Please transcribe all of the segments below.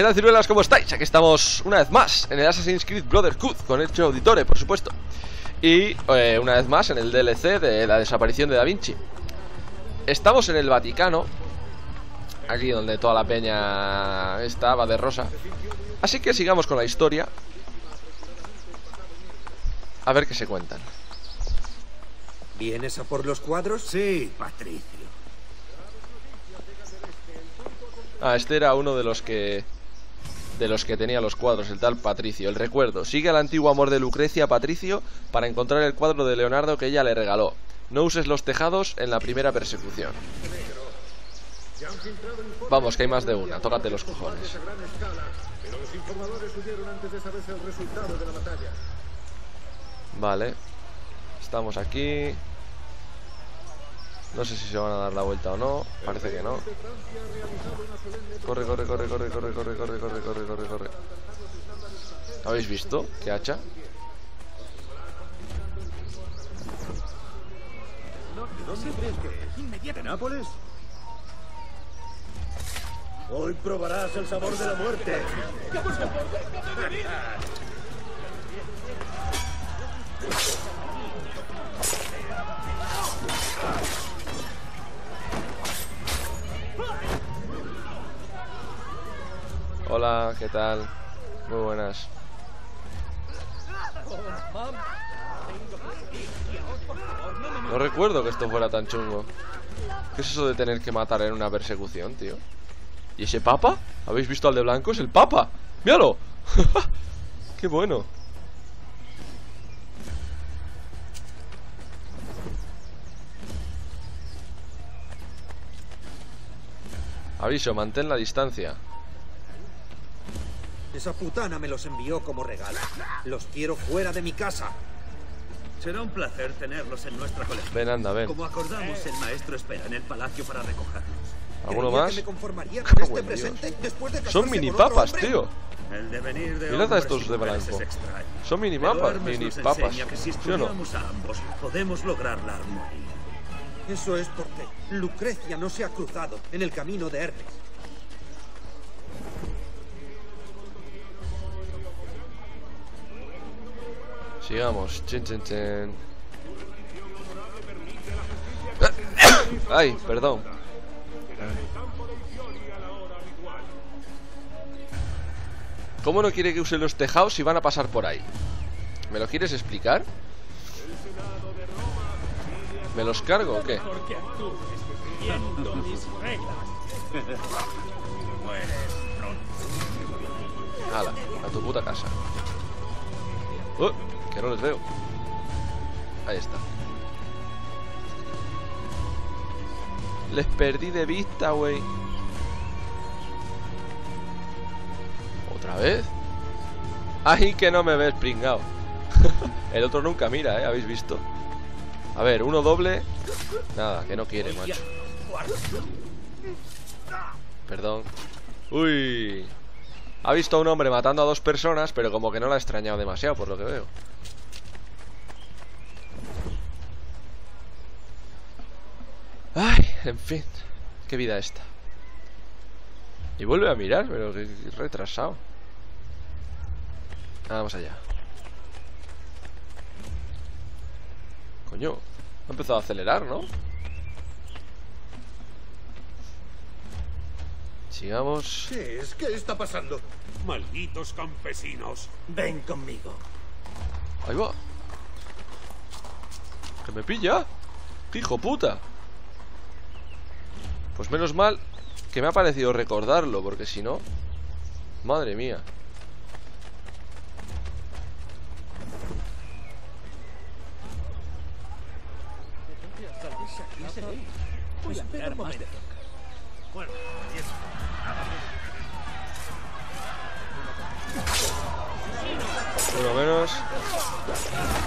¿Qué tal ciruelas? ¿Cómo estáis? Aquí estamos una vez más en el Assassin's Creed Brotherhood Con Hecho Auditore, por supuesto Y eh, una vez más en el DLC de la desaparición de Da Vinci Estamos en el Vaticano Aquí donde toda la peña está, va de rosa Así que sigamos con la historia A ver qué se cuentan ¿Vienes a por los cuadros? Sí, Patricio. Ah, este era uno de los que de los que tenía los cuadros, el tal Patricio. El recuerdo. Sigue el antiguo amor de Lucrecia, Patricio, para encontrar el cuadro de Leonardo que ella le regaló. No uses los tejados en la primera persecución. Vamos, que hay más de una. Tócate los cojones. Vale. Estamos aquí. No sé si se van a dar la vuelta o no. Parece que no. Corre, corre, corre, corre, corre, corre, corre, corre, corre, corre, corre. ¿Habéis visto? ¿Qué hacha? ¿Dónde crees que es? ¿Nápoles? Hoy probarás el sabor de la muerte. Hola, ¿qué tal? Muy buenas. No recuerdo que esto fuera tan chungo. ¿Qué es eso de tener que matar en una persecución, tío? ¿Y ese papa? ¿Habéis visto al de blanco? ¡Es el papa! ¡Míralo! ¡Qué bueno! Aviso, mantén la distancia. Esa putana me los envió como regalo. Los quiero fuera de mi casa. Será un placer tenerlos en nuestra colección. Ven, anda, ven. Como acordamos, el maestro espera en el palacio para recogerlos. ¿Alguno más? que me conformaría con este en Dios. presente después de Son casarse mini con otro papas, hombre. tío. El devenir de Mirad a estos de blanco. Son mini Pero mapas, Hermes mini nos papas. enseña que si ¿Sí o no? a ambos, podemos lograr la armonía. Eso es porque Lucrecia no se ha cruzado en el camino de Hermes. Sigamos. Chen, chen, chen. Ay, perdón. ¿Cómo no quiere que use los tejados si van a pasar por ahí? ¿Me lo quieres explicar? ¿Me los cargo o qué? Hala, a tu puta casa. Uh, que no les veo. Ahí está. Les perdí de vista, güey. ¿Otra vez? Ay, que no me ves, pringao. El otro nunca mira, ¿eh? ¿Habéis visto? A ver, uno doble. Nada, que no quiere, macho. Perdón. Uy. Ha visto a un hombre matando a dos personas, pero como que no la ha extrañado demasiado, por lo que veo. Ay, en fin. Qué vida esta. Y vuelve a mirar, pero que retrasado. Ah, Vamos allá. Coño, ha empezado a acelerar, ¿no? Sigamos. ¿Qué es? ¿Qué está pasando? Malditos campesinos. Ven conmigo. Ahí va. Que me pilla. ¡Qué hijo puta! Pues menos mal que me ha parecido recordarlo, porque si no... Madre mía. Espera más de cerca. Bueno, ahí está. Uno menos.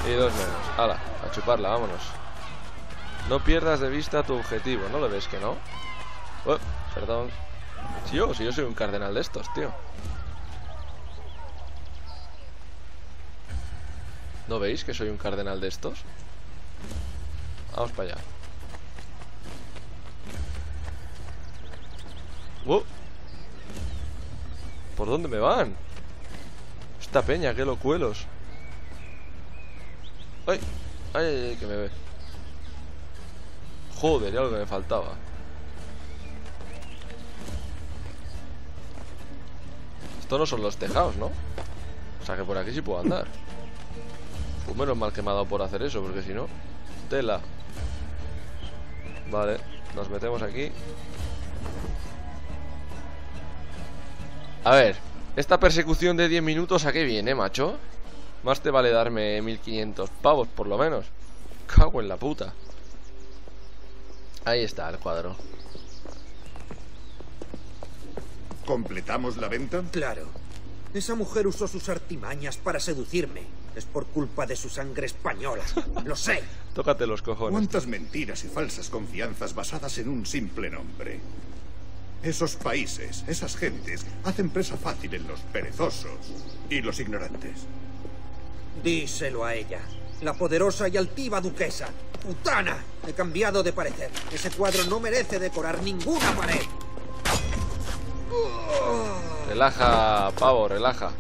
Y dos menos. Hala, a chuparla, vámonos. No pierdas de vista tu objetivo, ¿no lo ves que no? Oh, perdón. Yo, si yo soy un cardenal de estos, tío. ¿No veis que soy un cardenal de estos? Vamos para allá. Uh. ¿Por dónde me van? Esta peña, qué locuelos. ¡Ay! ¡Ay, ay, ay! Que me ve. Joder, ya lo que me faltaba. Estos no son los tejados, ¿no? O sea que por aquí sí puedo andar. Pues menos mal que me ha dado por hacer eso, porque si no... Tela. Vale, nos metemos aquí. A ver, esta persecución de 10 minutos, ¿a qué viene, macho? Más te vale darme 1500 pavos, por lo menos. Cago en la puta. Ahí está el cuadro. ¿Completamos la venta? Claro. Esa mujer usó sus artimañas para seducirme. Es por culpa de su sangre española. Lo sé. Tócate los cojones. ¿Cuántas mentiras y falsas confianzas basadas en un simple nombre? Esos países, esas gentes, hacen presa fácil en los perezosos y los ignorantes. Díselo a ella. La poderosa y altiva duquesa. ¡Putana! He cambiado de parecer. Ese cuadro no merece decorar ninguna pared. Relaja, pavo, relaja.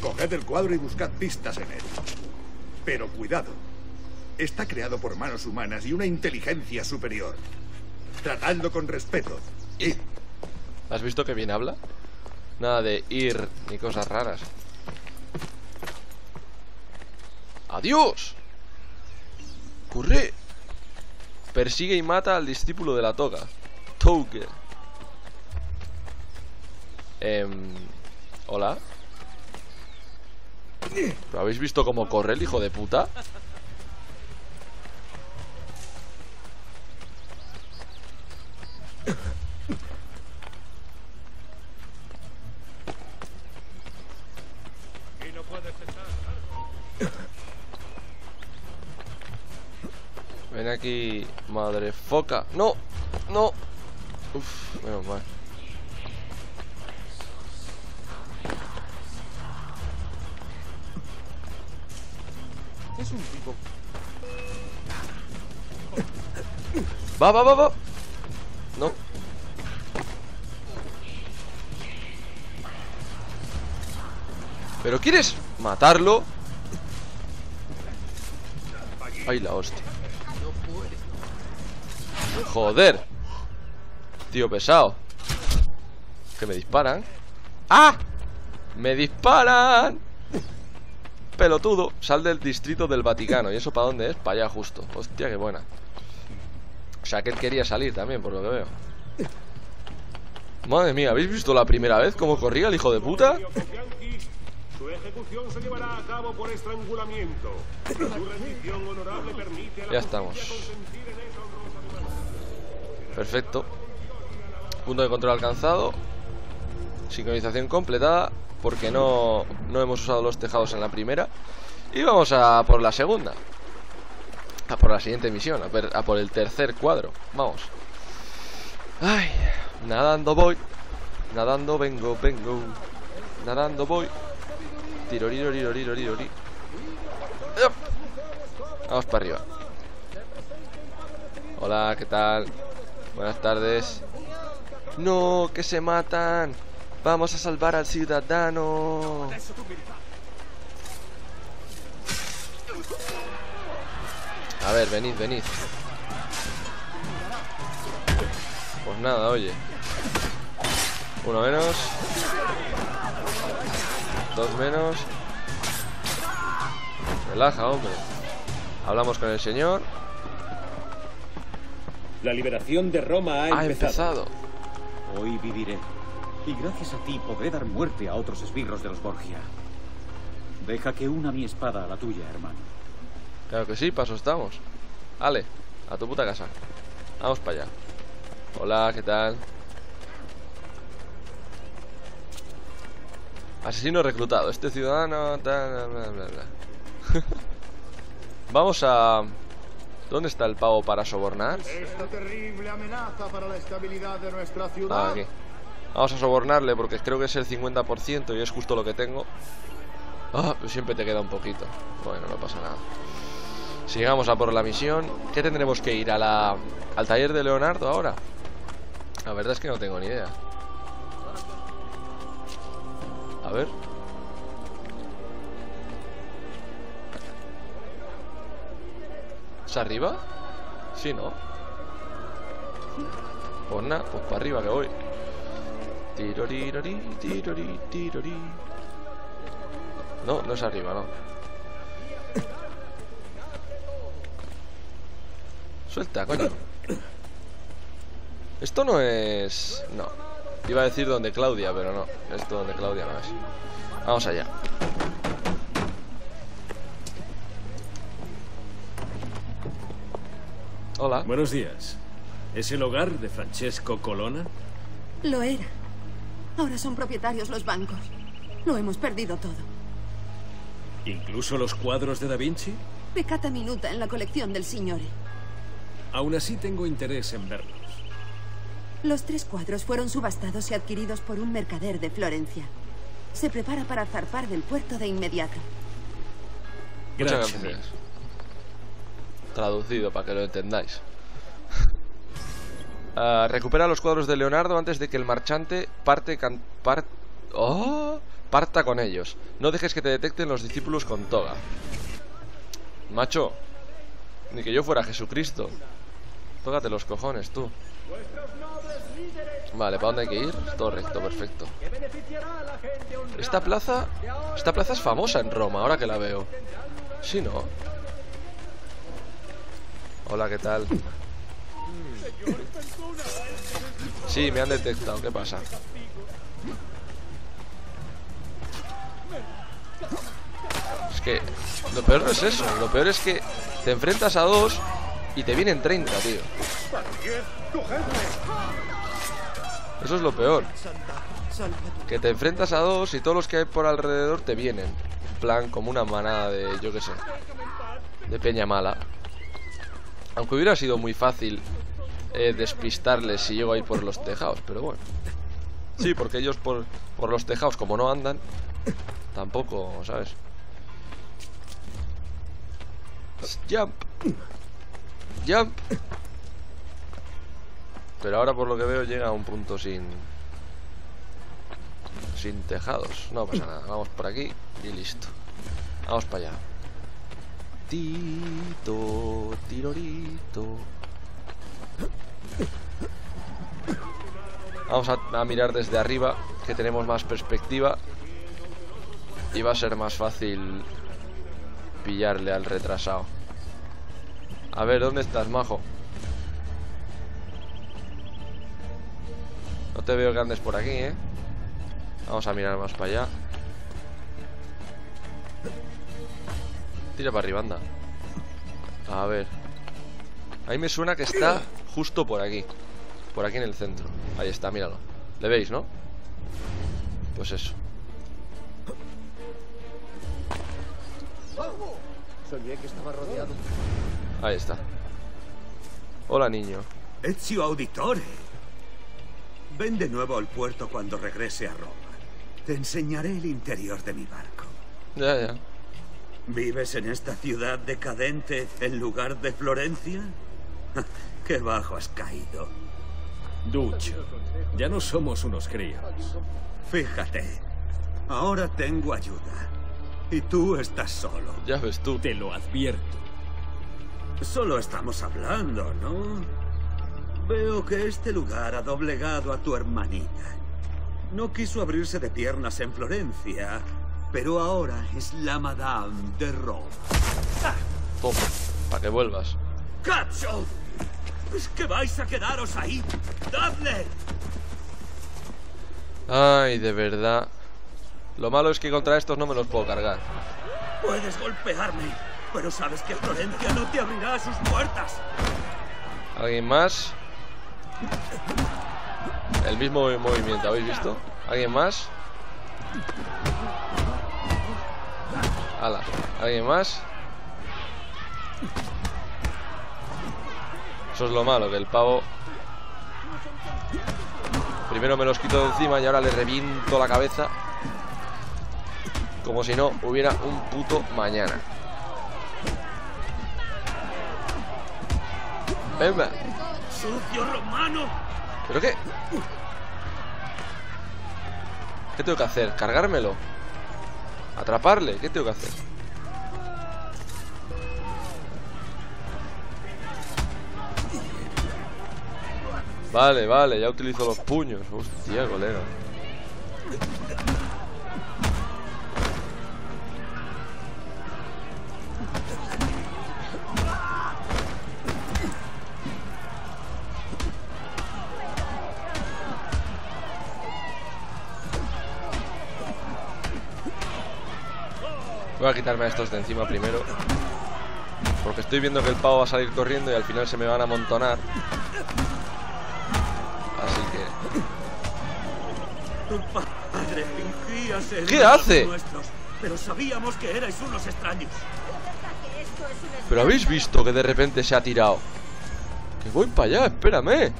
Coged el cuadro y buscad pistas en él. Pero cuidado. Está creado por manos humanas y una inteligencia superior. Tratadlo con respeto. Y ¿Has visto que bien habla? Nada de ir ni cosas raras. ¡Adiós! ¡Corre! Persigue y mata al discípulo de la toga. Toga. Em, Hola. ¿Pero habéis visto cómo corre el hijo de puta? Y no puedes cesar. Ven aquí, madre foca. ¡No! ¡No! Uf, menos mal. Es un tipo. Va, va, va, va. No. ¿Pero quieres matarlo? Ay, la hostia. Joder. Tío pesado. Que me disparan. ¡Ah! ¡Me disparan! Pelotudo. Sal del distrito del Vaticano. ¿Y eso para dónde es? Para allá justo. Hostia, qué buena. O sea, que él quería salir también, por lo que veo. Madre mía, ¿habéis visto la primera vez cómo corría el hijo de puta? Su ejecución se llevará a cabo por estrangulamiento. Su rendición honorable permite a la Ya estamos. consentir en esa honrosa Perfecto. Punto de control alcanzado. Sincronización completada. Porque no, no hemos usado los tejados en la primera. Y vamos a por la segunda. A por la siguiente misión. A, per- a por el tercer cuadro. Vamos. Ay, nadando voy. Nadando vengo, vengo. Nadando voy. Tirorirorirorirorirori. Vamos para arriba. Hola, ¿qué tal? Buenas tardes. No, que se matan. Vamos a salvar al ciudadano. A ver, venid, venid. Pues nada, oye. Uno menos. Dos menos. Relaja, hombre. Hablamos con el señor. La liberación de Roma ha Ha empezado. empezado. Hoy viviré. Y gracias a ti podré dar muerte a otros esbirros de los Borgia. Deja que una mi espada a la tuya, hermano. Claro que sí, paso estamos. Ale, a tu puta casa. Vamos para allá. Hola, ¿qué tal? Asesino reclutado. Este ciudadano. bla, bla, bla. Vamos a. ¿Dónde está el pavo para sobornar? Esta terrible amenaza para la estabilidad de nuestra Ah, ciudad. aquí. Vamos a sobornarle porque creo que es el 50% y es justo lo que tengo. Ah, pues siempre te queda un poquito. Bueno, no pasa nada. Sigamos a por la misión. ¿Qué tendremos que ir? ¿A la, ¿Al taller de Leonardo ahora? La verdad es que no tengo ni idea. A ver. Arriba? Sí, ¿no? Pues nada, pues para arriba que voy. Tirorirori, tirori, tirori. No, no es arriba, no. Suelta, coño. Esto no es... No. Iba a decir donde Claudia, pero no. Esto donde Claudia no es. Vamos allá. Hola. Buenos días. ¿Es el hogar de Francesco Colonna? Lo era. Ahora son propietarios los bancos. Lo hemos perdido todo. ¿Incluso los cuadros de Da Vinci? Pecata minuta en la colección del Signore. Aún así tengo interés en verlos. Los tres cuadros fueron subastados y adquiridos por un mercader de Florencia. Se prepara para zarpar del puerto de inmediato. Muchas Gracias. Traducido para que lo entendáis. Ah, recupera los cuadros de Leonardo antes de que el marchante parte can- ¡Oh! parta con ellos. No dejes que te detecten los discípulos con toga. Macho, ni que yo fuera Jesucristo. Tócate los cojones, tú. Vale, ¿para dónde hay que ir? Todo recto, perfecto. Esta plaza. Esta plaza es famosa en Roma, ahora que la veo. Sí, ¿no? Hola, ¿qué tal? Sí, me han detectado, ¿qué pasa? Es que lo peor no es eso, lo peor es que te enfrentas a dos y te vienen 30, tío. Eso es lo peor. Que te enfrentas a dos y todos los que hay por alrededor te vienen. En plan, como una manada de, yo qué sé, de peña mala. Aunque hubiera sido muy fácil eh, despistarles si llego a ir por los tejados, pero bueno. Sí, porque ellos por, por los tejados, como no andan, tampoco, ¿sabes? Jump. Jump. Pero ahora por lo que veo llega a un punto sin... Sin tejados. No pasa nada. Vamos por aquí y listo. Vamos para allá. Tito, tirorito. Vamos a, a mirar desde arriba, que tenemos más perspectiva. Y va a ser más fácil pillarle al retrasado. A ver, ¿dónde estás, majo? No te veo que andes por aquí, ¿eh? Vamos a mirar más para allá. Tira para arriba, anda. A ver. Ahí me suena que está justo por aquí. Por aquí en el centro. Ahí está, míralo. ¿Le veis, no? Pues eso. Soñé que estaba rodeado. Ahí está. Hola, niño. Ezio Auditore. Ven de nuevo al puerto cuando regrese a Roma. Te enseñaré el interior de mi barco. Ya, ya. ¿Vives en esta ciudad decadente en lugar de Florencia? Qué bajo has caído. Ducho, ya no somos unos críos. Fíjate, ahora tengo ayuda. Y tú estás solo. Ya ves tú. Te lo advierto. Solo estamos hablando, ¿no? Veo que este lugar ha doblegado a tu hermanita. No quiso abrirse de piernas en Florencia, pero ahora es la Madame de Roma. Toma. Para que vuelvas. ¡Cazzo! ¿Es que vais a quedaros ahí? ¡Dadle! Ay, de verdad. Lo malo es que contra estos no me los puedo cargar. Puedes golpearme, pero sabes que Florencia no te abrirá a sus puertas. ¿Alguien más? El mismo movimiento, ¿habéis visto? ¿Alguien más? Ala, ¿alguien más? Eso es lo malo, que el pavo Primero me los quito de encima y ahora le reviento la cabeza Como si no hubiera un puto mañana Venga ¡Sucio romano! ¿Pero qué? ¿Qué tengo que hacer? ¿Cargármelo? ¿Atraparle? ¿Qué tengo que hacer? Vale, vale, ya utilizo los puños Hostia, colega Voy a quitarme a estos de encima primero. Porque estoy viendo que el pavo va a salir corriendo Y al final se me van a amontonar. Así que... Tu padre fingía ser ¿Qué hace? nuestros, pero sabíamos que erais unos extraños. Pero habéis visto que de repente se ha tirado. Que voy para allá, espérame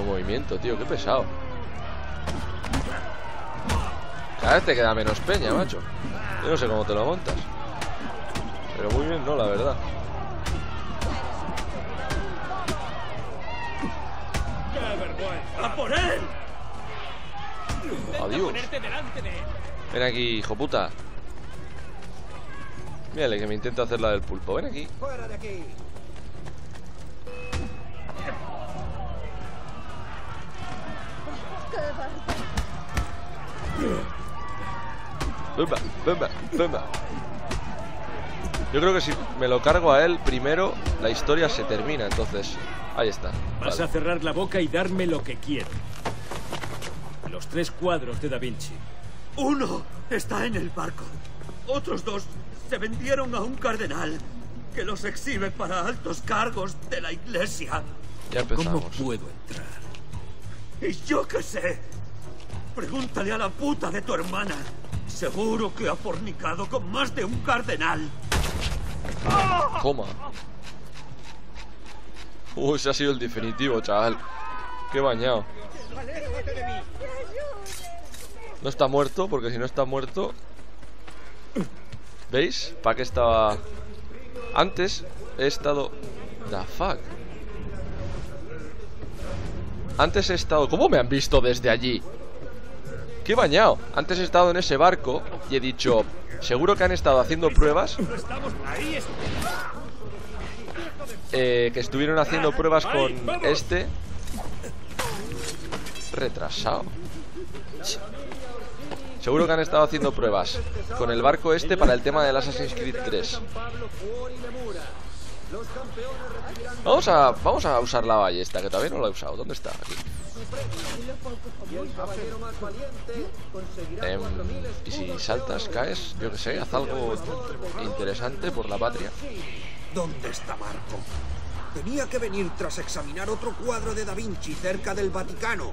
mismo movimiento, tío? Qué pesado. Cada vez te queda menos peña, macho. Yo no sé cómo te lo montas. Pero muy bien no, la verdad. ¡A por él! Adiós. Ven aquí, hijo puta. Mírale que me intenta hacer la del pulpo. Ven aquí. ¡Fuera de aquí! Pumba, pumba, pumba. Yo creo que si me lo cargo a él primero, la historia se termina, entonces. Ahí está. Vas Vale. a cerrar la boca y darme lo que quiero. Los tres cuadros de Da Vinci. Uno está en el barco. Otros dos se vendieron a un cardenal que los exhibe para altos cargos de la iglesia. Ya ¿Cómo empezamos. puedo entrar? Y yo qué sé. Pregúntale a la puta de tu hermana. Seguro que ha fornicado con más de un cardenal. Toma. Uh, ese ha sido el definitivo, chaval. Qué bañado. No está muerto, porque si no está muerto... ¿Veis? ¿Para qué estaba...? Antes he estado... The fuck. Antes he estado... ¿Cómo me han visto desde allí? Qué bañado. Antes he estado en ese barco y he dicho... Seguro que han estado haciendo pruebas eh, que estuvieron haciendo pruebas con este retrasado. Seguro que han estado haciendo pruebas con el barco este para el tema del Assassin's Creed 3. Vamos a, vamos a usar la ballesta, que todavía no la he usado. ¿Dónde está? Aquí. Em, y si saltas, caes, yo que sé, haz algo interesante por la patria. ¿Dónde está Marco? Tenía que venir tras examinar otro cuadro de Da Vinci cerca del Vaticano.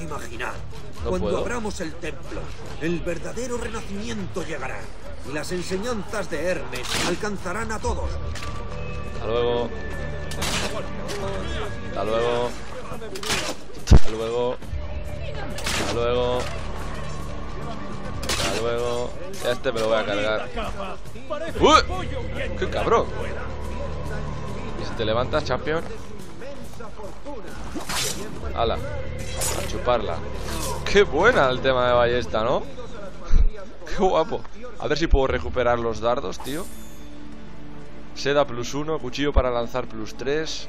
Imaginad, No cuando puedo. abramos el templo, el verdadero renacimiento llegará. Y las enseñanzas de Hermes alcanzarán a todos. Hasta luego. Hasta luego. Hasta luego. Hasta luego. Hasta luego. Este me lo voy a cargar. ¡Uy! ¡Qué cabrón! ¿Y si te levantas, champion? ¡Hala! A chuparla. ¡Qué buena el tema de ballesta, ¿no? ¡Qué guapo! A ver si puedo recuperar los dardos, tío. Seda plus uno, cuchillo para lanzar plus 3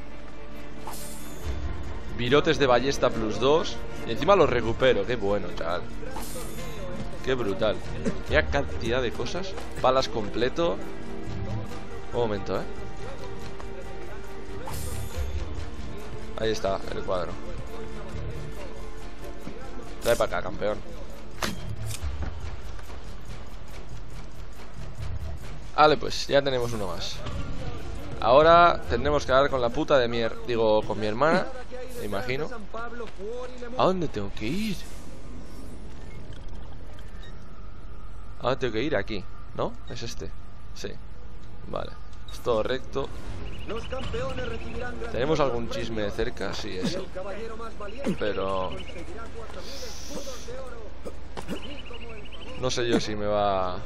Virotes de ballesta plus 2 Y encima los recupero, qué bueno, chaval Qué brutal. Mira cantidad de cosas. Balas completo. Un momento, eh. Ahí está, el cuadro. Trae para acá, campeón Vale, pues ya tenemos uno más Ahora tendremos que hablar con la puta de mi... her- Digo, con mi hermana Me imagino ¿A dónde tengo que ir? ¿A dónde tengo que ir? Aquí ¿No? Es este Sí Vale Es todo recto ¿Tenemos algún chisme de cerca? Sí, eso Pero... No sé yo si me va...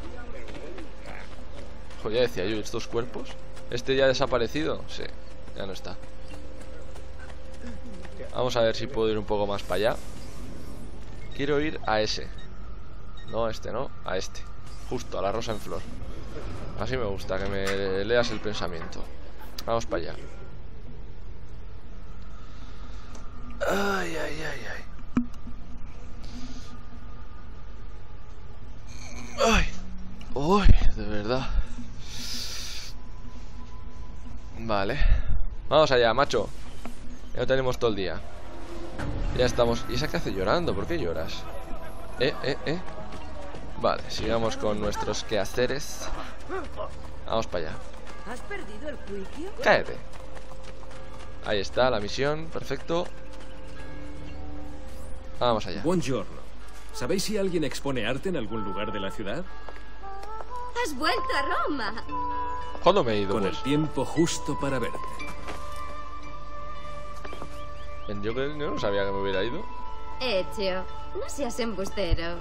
Joder, decía yo, ¿estos cuerpos? ¿Este ya ha desaparecido? Sí Ya no está. Vamos a ver si puedo ir un poco más para allá. Quiero ir a ese. No a este, no, a este. Justo, a la rosa en flor. Así me gusta, que me leas el pensamiento. Vamos para allá. Ay, ay, ay, ay. Ay. Uy, de verdad. Vale. Vamos allá, macho. Ya lo tenemos todo el día. Ya estamos. ¿Y esa que hace llorando? ¿Por qué lloras? Eh, eh, eh. Vale, sigamos con nuestros quehaceres. Vamos para allá. ¿Has perdido el juicio? Cállate. Ahí está la misión, perfecto. Vamos allá. Buongiorno. ¿Sabéis si alguien expone arte en algún lugar de la ciudad? Has vuelto a Roma. ¿Cuándo me he ido? Con pues? el tiempo justo para verte. Yo, que- yo no sabía que me hubiera ido. Hecho. No seas embustero.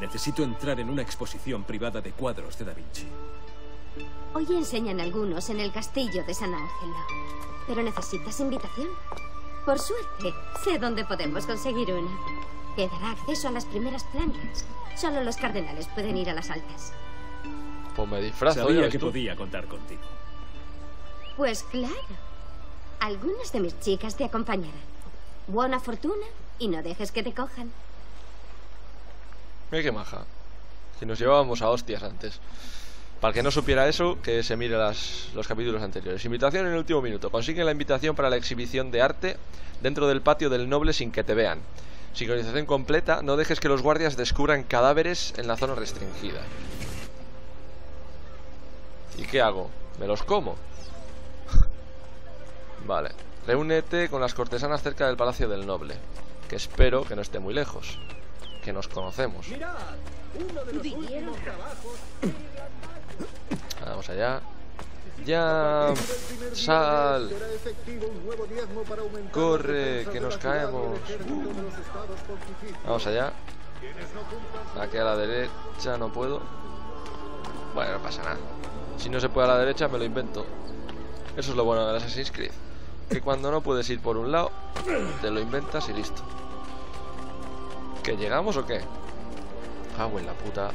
Necesito entrar en una exposición privada de cuadros de Da Vinci. Hoy enseñan algunos en el castillo de San Ángelo. Pero necesitas invitación. Por suerte, sé dónde podemos conseguir una. Te dará acceso a las primeras plantas. Solo los cardenales pueden ir a las altas. Pues me disfrazo. ya Sabía que tú. podía contar contigo. Pues claro. Algunas de mis chicas te acompañarán. Buena fortuna y no dejes que te cojan. Mira qué maja. Que nos llevábamos a hostias antes. Para el que no supiera eso, que se mire las- los capítulos anteriores. Invitación en el último minuto. Consigue la invitación para la exhibición de arte dentro del patio del noble sin que te vean. Sincronización completa. No dejes que los guardias descubran cadáveres en la zona restringida. ¿Y qué hago? ¿Me los como? vale. Reúnete con las cortesanas cerca del palacio del noble. Que espero que no esté muy lejos. Que nos conocemos. Vamos allá. Ya. Sal. Corre, que nos caemos. Vamos allá. Aquí a la derecha no puedo. Bueno, no pasa nada. Si no se puede a la derecha, me lo invento. Eso es lo bueno del Assassin's Creed. Que cuando no puedes ir por un lado, te lo inventas y listo. ¿Que llegamos o qué? Cago en la puta.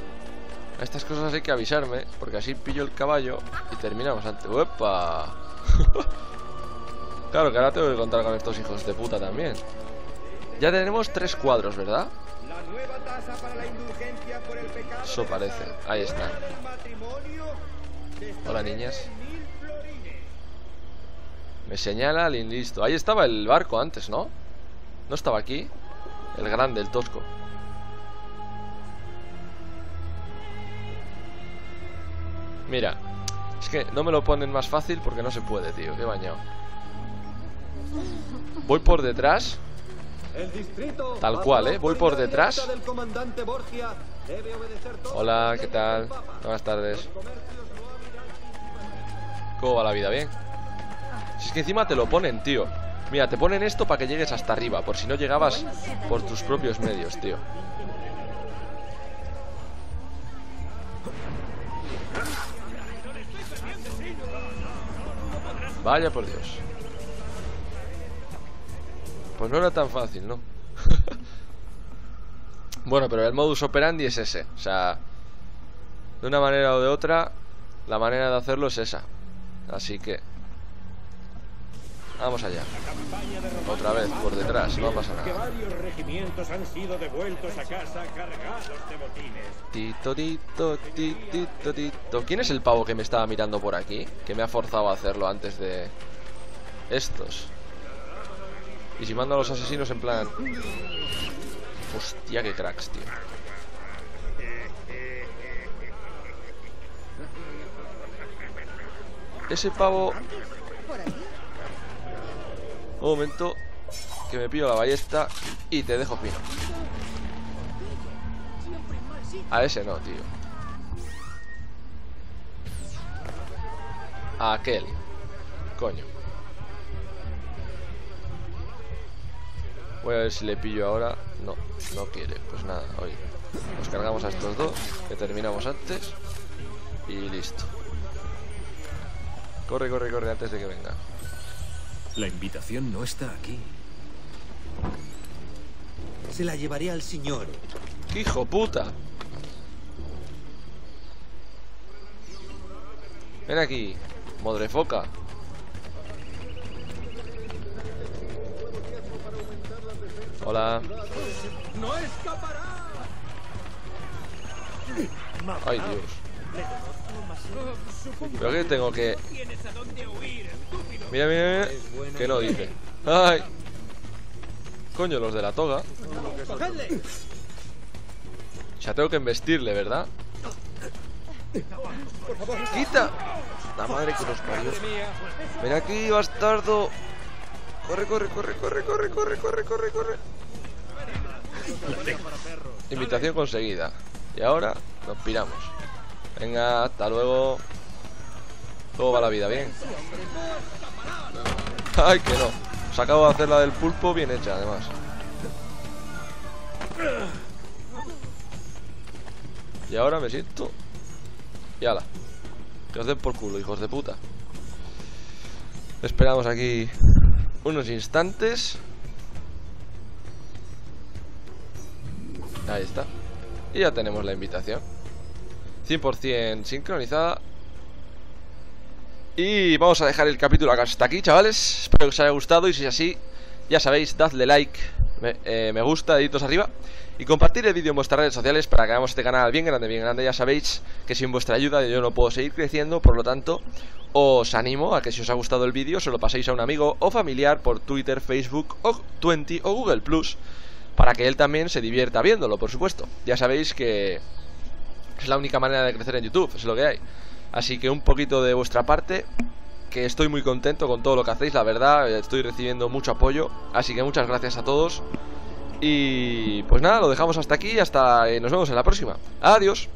A estas cosas hay que avisarme, porque así pillo el caballo y terminamos antes. ¡Uepa! claro que ahora tengo que contar con estos hijos de puta también. Ya tenemos tres cuadros, ¿verdad? Eso parece. Ahí están. Hola, niñas. Me señala listo. Ahí estaba el barco antes, ¿no? ¿No estaba aquí? El grande, el tosco. Mira, es que no me lo ponen más fácil porque no se puede, tío. Qué bañado. Voy por detrás. El distrito Tal cual, ¿eh? Voy por detrás. Hola, ¿qué tal? Buenas tardes. ¿Cómo va la vida? ¿Bien? Si es que encima te lo ponen, tío. Mira, te ponen esto para que llegues hasta arriba, por si no llegabas por tus propios medios, tío. Vaya por Dios. Pues no era tan fácil, ¿no? bueno, pero el modus operandi es ese. O sea, de una manera o de otra, la manera de hacerlo es esa. Así que... Vamos allá. Otra vez, por detrás, no pasa nada. Tito, tito, ti, tito, tito. ¿Quién es el pavo que me estaba mirando por aquí? Que me ha forzado a hacerlo antes de... Estos. Y si mando a los asesinos en plan... Hostia, qué cracks, tío. Ese pavo... Un momento. Que me pillo la ballesta y te dejo fino. A ese no, tío. A aquel. Coño. Voy a ver si le pillo ahora. No, no quiere. Pues nada, oye. Nos cargamos a estos dos, que terminamos antes. Y listo. Corre, corre, corre antes de que venga. La invitación no está aquí. Se la llevaré al señor. ¡Qué hijo puta! Ven aquí, modrefoca. Hola. ¡No escapará! Ay, Dios. ¿Pero qué tengo que...? Mira, mira, mira. Que no dice. ¡Ay! Coño, los de la toga. Ya tengo que embestirle, ¿verdad? ¡Quita! La madre que los parió. Ven aquí, bastardo. Corre, corre, corre, corre, corre, corre, corre, corre, corre. Invitación conseguida. Y ahora nos piramos. Venga, hasta luego. Todo va la vida bien. Ay, que no. Os acabo de hacer la del pulpo bien hecha, además. Y ahora me siento. Y ala. Que os den por culo, hijos de puta. Esperamos aquí unos instantes. Ahí está. Y ya tenemos la invitación. 100% sincronizada. Y vamos a dejar el capítulo hasta aquí, chavales. Espero que os haya gustado y si es así, ya sabéis, dadle like, me, eh, me gusta, deditos arriba. Y compartir el vídeo en vuestras redes sociales para que hagamos este canal bien grande, bien grande. Ya sabéis que sin vuestra ayuda yo no puedo seguir creciendo, por lo tanto, os animo a que si os ha gustado el vídeo se lo paséis a un amigo o familiar por Twitter, Facebook o 20 o Google Plus para que él también se divierta viéndolo, por supuesto. Ya sabéis que es la única manera de crecer en YouTube, es lo que hay. Así que un poquito de vuestra parte, que estoy muy contento con todo lo que hacéis, la verdad, estoy recibiendo mucho apoyo, así que muchas gracias a todos. Y pues nada, lo dejamos hasta aquí, hasta eh, nos vemos en la próxima. Adiós.